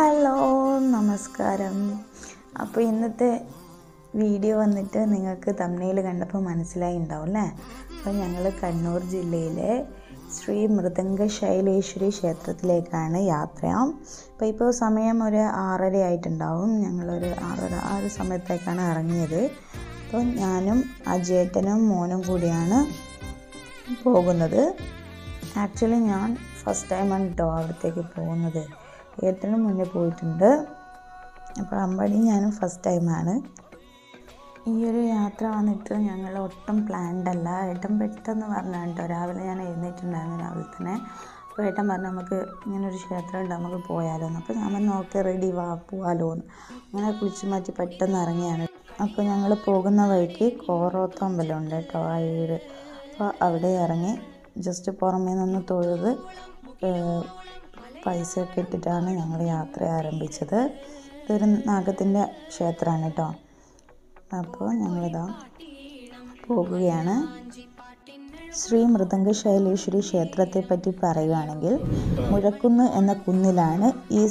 Hello നമസ്കാരം. അപ്പോൾ ഇന്നത്തെ വീഡിയോ വന്നിട്ട് നിങ്ങൾക്ക് തമിഴിൽ കണ്ടപ്പോൾ മനസ്സിലായി ഉണ്ടാവും അല്ലേ? അപ്പോൾ ഞങ്ങൾ കണ്ണൂർ ജില്ലയിലെ ശ്രീ മൃദംഗ ശൈലേശ്വരി ക്ഷേത്രത്തിലേക്കാണ് യാത്ര. അപ്പോൾ ഇപ്പോൾ സമയം ഒരു ആറര ആയിട്ടുണ്ടാവും. ഞങ്ങളൊരു ആറര ആ ഒരു സമയത്തേക്കാണ് ഇറങ്ങിയത്. അപ്പോൾ ഞാനും അജേട്ടനും മോനും കൂടിയാണ് പോകുന്നത്. ആക്ച്വലി ഞാൻ ഫസ്റ്റ് ടൈമാണ് കേട്ടോ അവിടത്തേക്ക് പോകുന്നത്. ഏട്ടന് മുന്നേ പോയിട്ടുണ്ട്. അപ്പോൾ അമ്പടി ഞാനും ഫസ്റ്റ് ടൈമാണ് ഈ ഒരു യാത്ര വന്നിട്ട് ഞങ്ങൾ ഒട്ടും പ്ലാൻഡ് അല്ല. ഏട്ടൻ പെട്ടെന്ന് പറഞ്ഞു കേട്ടോ രാവിലെ ഞാൻ എഴുന്നേറ്റുണ്ടായിരുന്നു രാവിലെ തന്നെ. അപ്പോൾ ഏട്ടൻ പറഞ്ഞു നമുക്ക് ഇങ്ങനെ ഒരു ക്ഷേത്രം ഉണ്ട് നമുക്ക് പോയാലോ എന്ന് അപ്പോൾ ഞാൻ ഓക്കെ റെഡി വാ പോവാലോ എന്ന് അങ്ങനെ കുളിച്ച് മാറ്റി പെട്ടെന്ന് ഇറങ്ങിയാണ്. അപ്പോൾ ഞങ്ങൾ പോകുന്ന വഴിക്ക് കോറോത്ത അമ്പലം ഉണ്ട് കേട്ടോ ആ ഒരു അപ്പോൾ അവിടെ ഇറങ്ങി ജസ്റ്റ് പുറമേ നിന്ന് തൊഴുത് പൈസയൊക്കെ ഇട്ടിട്ടാണ് ഞങ്ങൾ യാത്ര ആരംഭിച്ചത്. ഇതൊരു നാഗത്തിന്റെ ക്ഷേത്രമാണ് കേട്ടോ. അപ്പോൾ ഞങ്ങളിതാ പോകുകയാണ് ശ്രീ മൃദംഗ ശൈലേശ്വരി ക്ഷേത്രത്തെ പറ്റി പറയുകയാണെങ്കിൽ മുഴക്കുന്ന് എന്ന കുന്നിലാണ് ഈ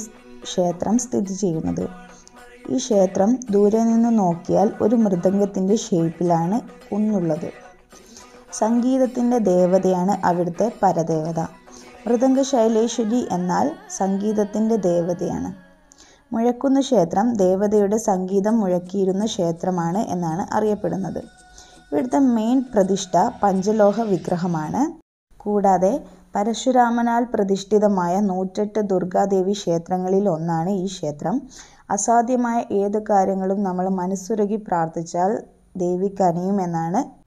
ക്ഷേത്രം സ്ഥിതി ചെയ്യുന്നത്. ഈ ക്ഷേത്രം ദൂരെ നിന്ന് നോക്കിയാൽ ഒരു മൃദംഗത്തിന്റെ ഷേപ്പിലാണ് കുന്നുള്ളത്. സംഗീതത്തിന്റെ ദേവതയാണ് അവിടുത്തെ പരദേവത. മൃദംഗ ശൈലേശ്വരി എന്നാൽ സംഗീതത്തിന്റെ ദേവതയാണ്. മുഴക്കുന്ന ക്ഷേത്രം ദേവതയുടെ സംഗീതം മുഴക്കിയിരുന്ന ക്ഷേത്രമാണ് എന്നാണ് അറിയപ്പെടുന്നത്. ഇവിടുത്തെ മെയിൻ പ്രതിഷ്ഠ പഞ്ചലോഹ വിഗ്രഹമാണ്. കൂടാതെ പരശുരാമനാൽ പ്രതിഷ്ഠിതമായ നൂറ്റെട്ട് ദുർഗാദേവി ക്ഷേത്രങ്ങളിൽ ഒന്നാണ് ഈ ക്ഷേത്രം. അസാധ്യമായ ഏത് കാര്യങ്ങളും നമ്മൾ മനസ്സുരുകി പ്രാർത്ഥിച്ചാൽ ദേവി കനിയുമെന്നാണ്